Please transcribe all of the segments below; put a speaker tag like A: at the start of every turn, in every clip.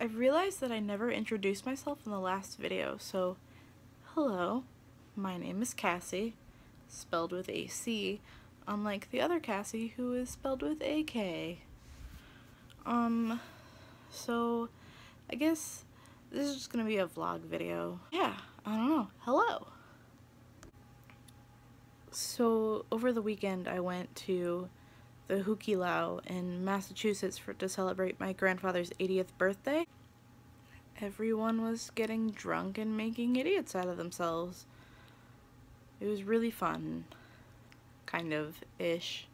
A: I realized that I never introduced myself in the last video, so hello, my name is Cassie, spelled with a C, unlike the other Cassie who is spelled with a K. Um, so I guess this is just gonna be a vlog video. Yeah, I don't know. Hello! So over the weekend I went to the Hu Ke Lau in Massachusetts for to celebrate my grandfather's 80th birthday. Everyone was getting drunk and making idiots out of themselves. It was really fun. Kind of ish.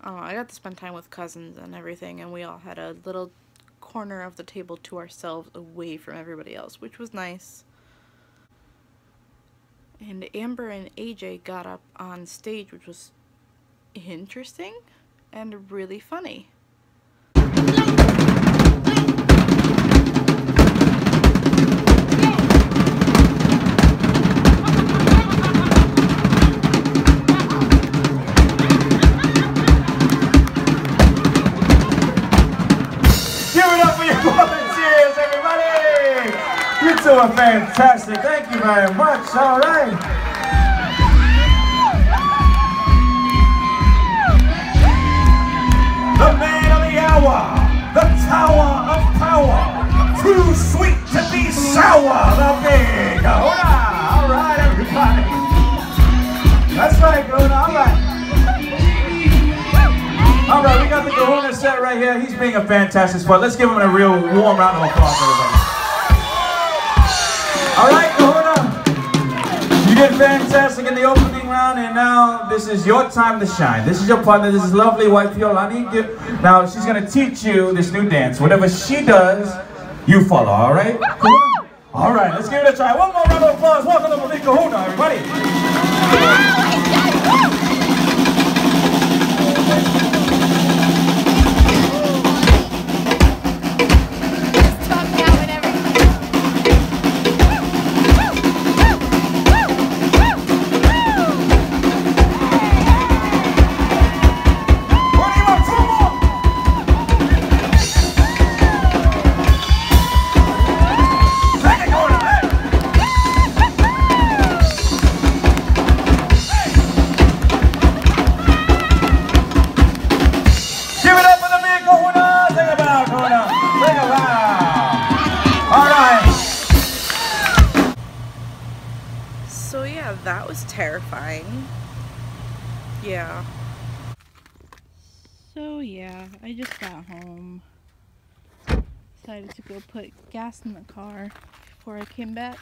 A: I I got to spend time with cousins and everything, and we all had a little corner of the table to ourselves away from everybody else, which was nice. And Amber and AJ got up on stage, which was interesting and really funny.
B: Give it up for your volunteers, everybody! You two are fantastic. Thank you very much. All right. The man of the hour, the tower of power, too sweet to be sour, the big Kahuna. All right, everybody. That's right, Kahuna. All right. All right, we got the Kahuna set right here. He's being a fantastic sport. Let's give him a real warm round of applause, everybody. All right, did fantastic in the opening round, and now this is your time to shine. This is your partner. This is lovely white Fiolani. Give- Now she's gonna teach you this new dance. Whatever she does, you follow. All right? Kahuna? All right, let's give it a try. One more round of applause. Welcome to Malik Kahuna, everybody.
A: That was terrifying. Yeah. So yeah, I just got home. Decided to go put gas in the car before I came back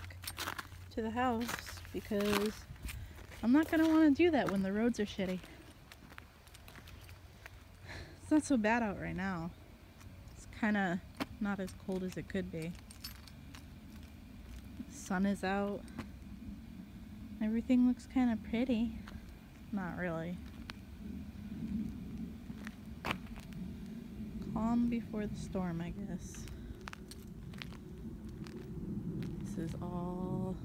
A: to the house because I'm not gonna want to do that when the roads are shitty. It's not so bad out right now. It's kind of not as cold as it could be. The sun is out. Everything looks kind of pretty. Not really. Calm before the storm, I guess. This is all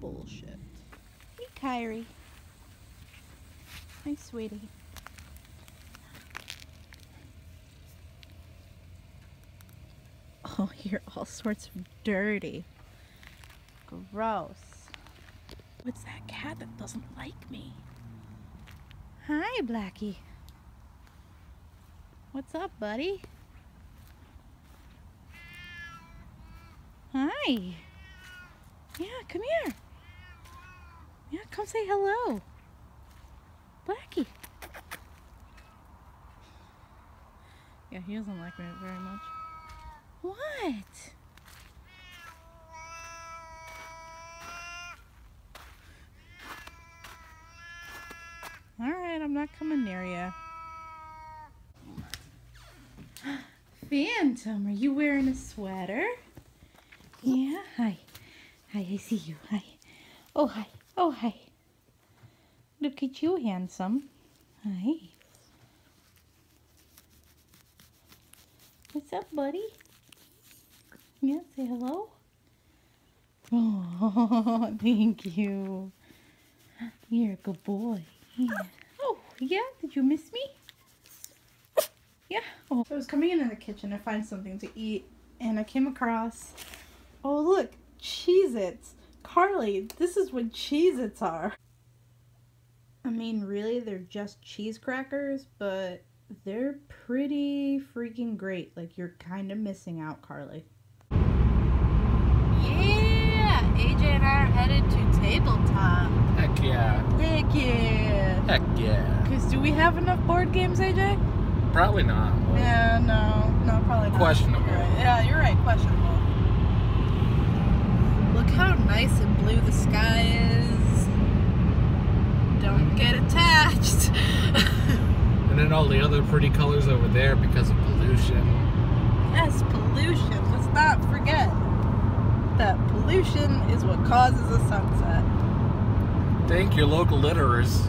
A: bullshit. Hey, Kyrie. Hey, sweetie. Oh, you're all sorts of dirty. Gross. What's that cat that doesn't like me? Hi, Blackie. What's up, buddy? Hi. Yeah, come here. Yeah, come say hello. Blackie. Yeah, he doesn't like me very much. What? Alright, I'm not coming near you. Phantom, are you wearing a sweater? Yeah, hi. Hi, I see you. Hi. Oh, hi. Oh, hi. Look at you, handsome. Hi. What's up, buddy? Yeah, say hello. Oh, thank you. You're a good boy. Yeah. Oh, yeah? Did you miss me? Yeah. Oh. I was coming in in the kitchen to find something to eat, and I came across, oh look, Cheez-Its. Carly, this is what Cheez-Its are. I mean, really, they're just cheese crackers, but they're pretty freaking great. Like, you're kind of missing out, Carly. Yeah! AJ and I are headed to tabletop.
C: Yeah.
A: Heck yeah!
C: Heck yeah.
A: Because do we have enough board games, AJ?
C: Probably not.
A: Yeah, no, no, probably not.
C: Questionable.
A: You're right. Yeah, you're right, questionable. Look how nice and blue the sky is. Don't get attached.
C: And then all the other pretty colors over there because of pollution.
A: yes, pollution. Let's not forget that pollution is what causes a sunset.
C: Thank your local litterers.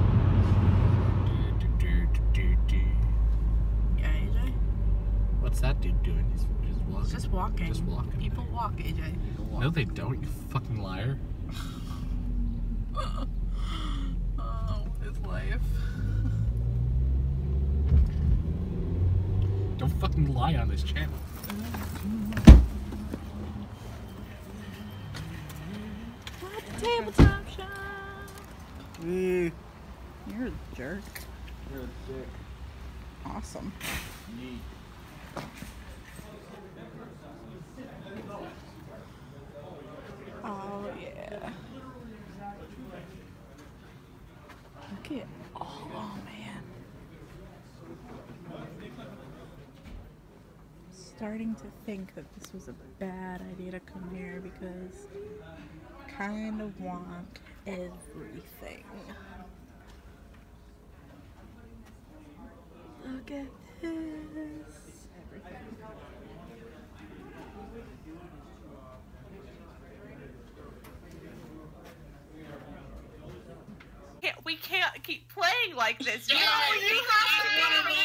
A: Yeah, AJ?
C: What's that dude doing? He's just walking.
A: Just walking.
C: Just walking.
A: People walk, AJ.
C: No, they don't, you fucking liar.
A: oh, his life.
C: Don't fucking lie on this channel.
A: At the tabletop shop. You're a jerk. You're a dick. Awesome. Oh yeah. Look at oh, oh man. Starting to think that this was a bad idea to come here because I kind of want everything. Look at this.
D: Can't, we can't keep playing like this. You,
E: No,
D: know, you
E: you
D: have to
E: have
D: get rid of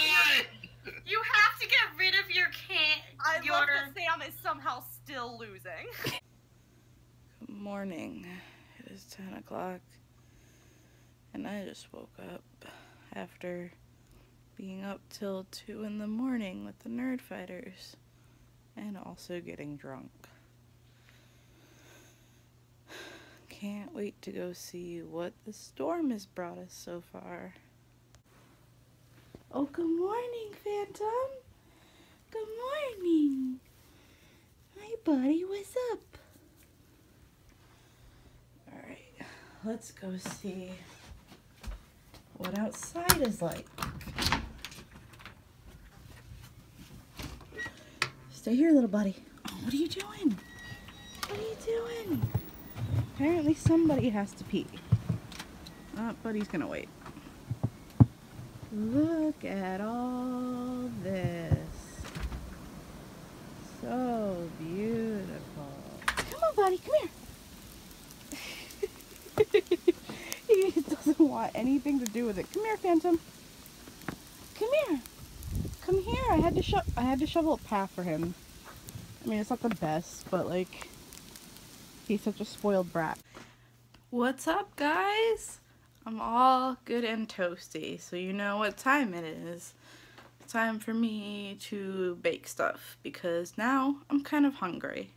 D: your, you have to get rid of your can.
E: I
D: your...
E: love that Sam is somehow still losing.
A: Good morning. It is 10 o'clock. And I just woke up after being up till 2 in the morning with the Nerd Fighters. And also getting drunk. Can't wait to go see what the storm has brought us so far. Oh, good morning, Phantom. Good morning. Hi, buddy. What's up? Alright, let's go see what outside is like. Stay here, little buddy. Oh, what are you doing? What are you doing? Apparently somebody has to pee. Buddy's gonna wait. Look at all this. So beautiful. Come on, buddy, come here. he doesn't want anything to do with it. Come here, Phantom. Come here. Come here. I had to sho- I had to shovel a path for him. I mean, it's not the best, but like he's such a spoiled brat. What's up, guys? I'm all good and toasty, so you know what time it is. It's time for me to bake stuff because now I'm kind of hungry.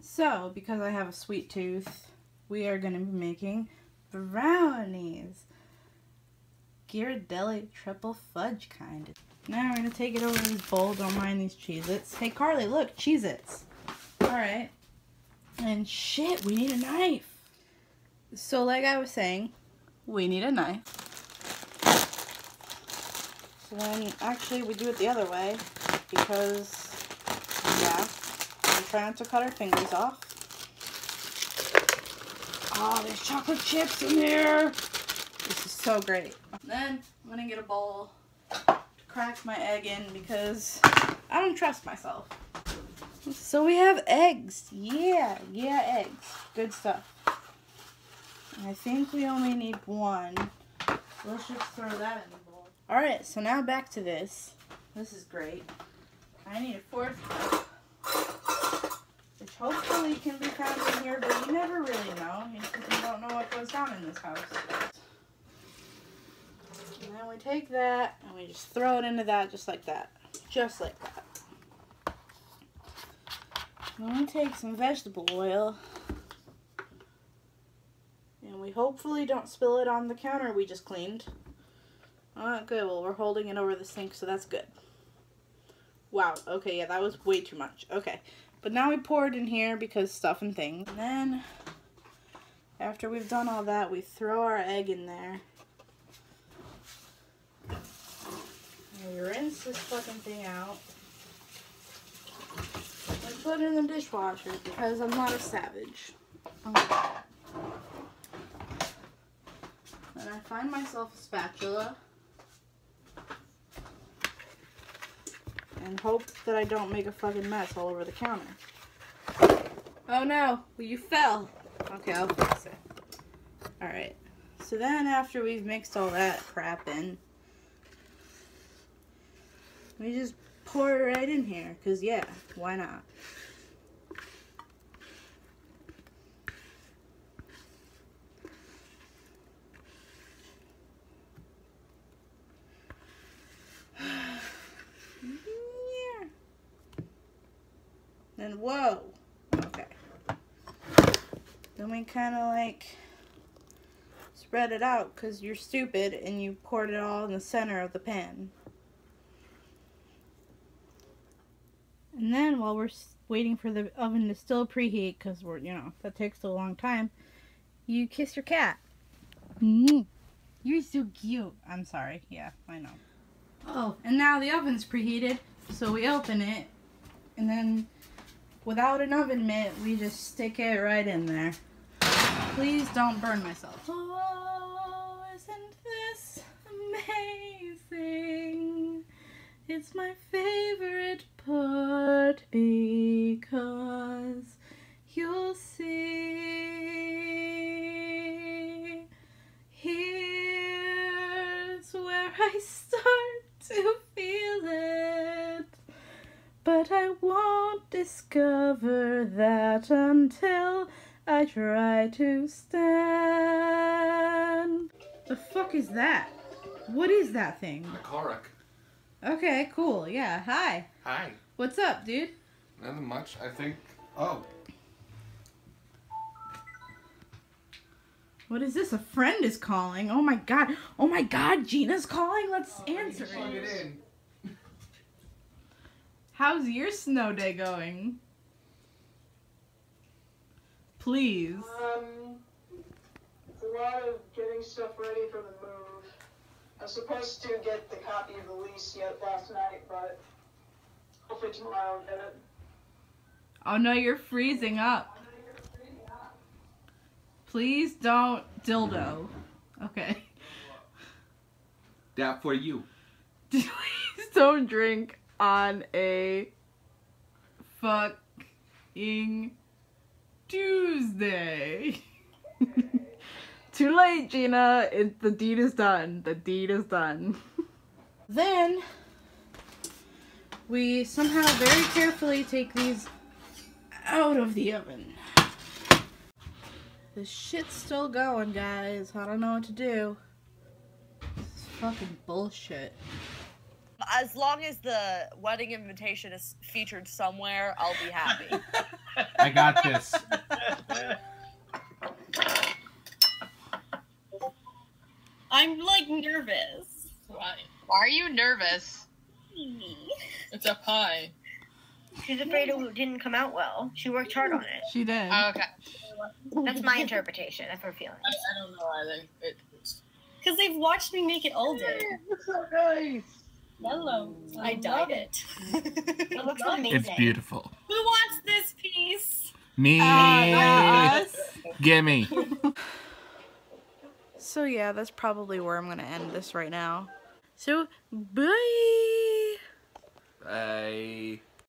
A: So, because I have a sweet tooth, we are going to be making brownies. Ghirardelli triple fudge kind. Now we're to take it over to this bowl. Don't mind these Cheez-Its. Hey, Carly, look, Cheez-Its. Alright. And shit, we need a knife. So, like I was saying, we need a knife. So then, actually, we do it the other way because, yeah, we're trying to cut our fingers off. Oh, there's chocolate chips in there. This is so great. Then I'm gonna get a bowl to crack my egg in because I don't trust myself. So we have eggs. Yeah, yeah, eggs. Good stuff. I think we only need one. Let's just throw that in the bowl. Alright, so now back to this. This is great. I need a fourth cup. Hopefully can be found in here, but you never really know you don't know what goes down in this house. And then we take that and we just throw it into that just like that. Just like that. I'm gonna take some vegetable oil. And we hopefully don't spill it on the counter we just cleaned. Alright, good. Well, we're holding it over the sink, so that's good. Wow. Okay, yeah, that was way too much. Okay. But now we pour it in here because stuff and things. And then, after we've done all that, we throw our egg in there. And we rinse this fucking thing out. And put it in the dishwasher because I'm not a savage. Okay. Then I find myself a spatula. And hope that I don't make a fucking mess all over the counter. Oh no, well, you fell. Okay, I'll fix it. Alright. So then after we've mixed all that crap in, we just pour it right in here. Because yeah, why not? Yeah. Then whoa. Okay. Then we kind of like spread it out because you're stupid and you poured it all in the center of the pan. And then while we're waiting for the oven to still preheat, because we're, you know, that takes a long time, you kiss your cat. Mm. You're so cute. I'm sorry. Yeah, I know. Oh, and now the oven's preheated, so we open it, and then without an oven mitt, we just stick it right in there. Please don't burn myself. Oh, isn't this amazing? It's my favorite part because you'll see. Here's where I start to feel it. But I won't discover that until I try to stand. The fuck is that? What is that thing?
C: A wreck.
A: Okay, cool. Yeah, hi.
C: Hi.
A: What's up, dude?
C: Nothing much. I think. Oh.
A: What is this? A friend is calling. Oh my god. Oh my god, Gina's calling. Let's oh, answer
C: Plug
A: it.
C: it in.
A: How's your snow day going? Please.
F: Um, it's a lot of getting stuff ready for the move. I was supposed to get the copy of the lease yet last night, but hopefully tomorrow I'll get it.
A: Oh no, you're freezing up. Please don't dildo. Okay.
G: That for you.
A: Please don't drink on a fucking Tuesday. Too late, Gina. It, the deed is done. The deed is done. then we somehow very carefully take these out of the oven. This shit's still going, guys. I don't know what to do. This is fucking bullshit.
E: As long as the wedding invitation is featured somewhere, I'll be happy.
G: I got this.
D: I'm like nervous.
H: Why? Why are you nervous? It's a pie.
I: She's afraid it didn't come out well. She worked hard on it.
A: She did.
H: Oh, okay.
I: That's my interpretation of her feelings.
H: I, I don't know either. It, it's
D: Because they've watched me make it all day.
H: it's so nice.
D: Yellow.
E: I dyed it.
I: It looks amazing.
G: It's beautiful.
D: Who wants this piece?
G: Me.
A: Uh, us.
G: Gimme.
A: So yeah, that's probably where I'm gonna end this right now. So bye.
G: Bye.